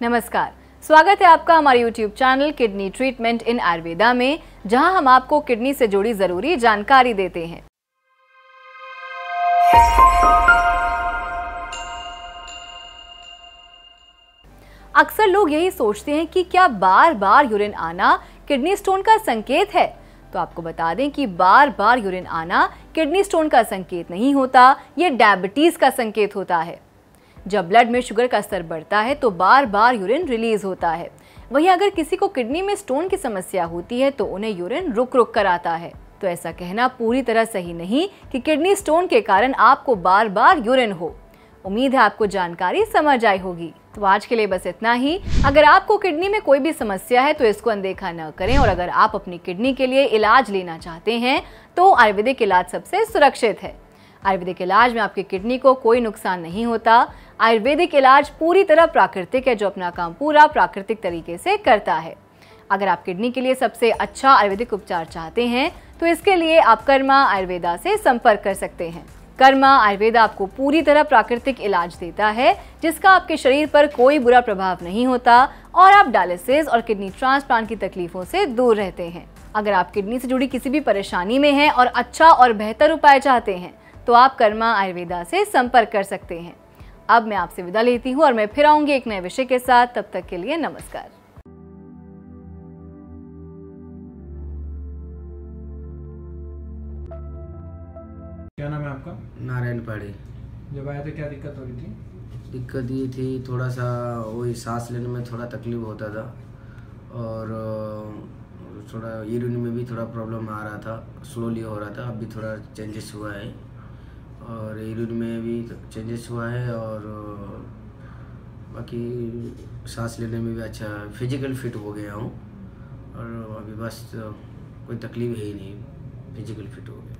नमस्कार। स्वागत है आपका हमारे YouTube channel kidney treatment in Ayurveda में, जहाँ हम आपको किडनी से जुड़ी ज़रूरी जानकारी देते हैं। अक्सर लोग यही सोचते हैं कि क्या बार बार यूरिन आना किडनी स्टोन का संकेत है? तो आपको बता दें कि बार बार यूरिन आना किडनी स्टोन का संकेत नहीं होता, ये डायबिटीज़ का संकेत होता है। जब ब्लड में शुगर का स्तर बढ़ता है तो बार बार यूरिन रिलीज़ होता है। वहीं अगर किसी को किडनी में स्टोन की समस्या होती है तो उन्हें यूरिन रुक रुक कर आता है। तो ऐसा कहना पूरी तरह सही नहीं कि किडनी स्टोन के कारण आपको बार बार यूरिन हो। उम्मीद है आपको जानकारी समझ आई होगी। तो आज के लिए बस इतना ही। अगर आपको किडनी में कोई भी समस्या है तो इसको अनदेखा न करें और अगर आप अपनी किडनी के लिए इलाज लेना चाहते हैं तो आयुर्वेदिक इलाज सबसे सुरक्षित है। आयुर्वेदिक इलाज में आपकी किडनी को कोई नुकसान नहीं होता। आयुर्वेदिक इलाज पूरी तरह प्राकृतिक है, जो अपना काम पूरा प्राकृतिक तरीके से करता है। अगर आप किडनी के लिए सबसे अच्छा आयुर्वेदिक उपचार चाहते हैं तो इसके लिए आप कर्मा आयुर्वेदा से संपर्क कर सकते हैं। कर्मा आयुर्वेदा आपको पूरी तरह प्राकृतिक इलाज देता है, जिसका आपके शरीर पर कोई बुरा प्रभाव नहीं होता और आप डायलिसिस और किडनी ट्रांसप्लांट की तकलीफों से दूर रहते हैं। अगर आप किडनी से जुड़ी किसी भी परेशानी में हैं और अच्छा और बेहतर उपाय चाहते हैं तो आप कर्मा आयुर्वेदा से संपर्क कर सकते हैं। अब मैं आपसे विदा लेती हूँ और मैं फिर आऊँगी एक नए विषय के साथ। तब तक के लिए नमस्कार। क्या नाम है आपका? नारायण पाड़ी। जब आए थे क्या दिक्कत हो रही थी? दिक्कत ये थी थोड़ा सा वही सांस लेने में थोड़ा तकलीफ़ होता था और थोड़ा यूरिन में भी थोड़ा प्रॉब्लम आ रहा था स्लोली हो रहा था अब भी थोड़ा चेंजेस हुआ है। और यूरिन में भी चेंजेस हुआ है और, बाकी सांस लेने में भी अच्छा फ़िज़िकल फिट हो गया हूँ। और अभी बस कोई तकलीफ़ है ही नहीं फ़िज़िकल फिट हो गया।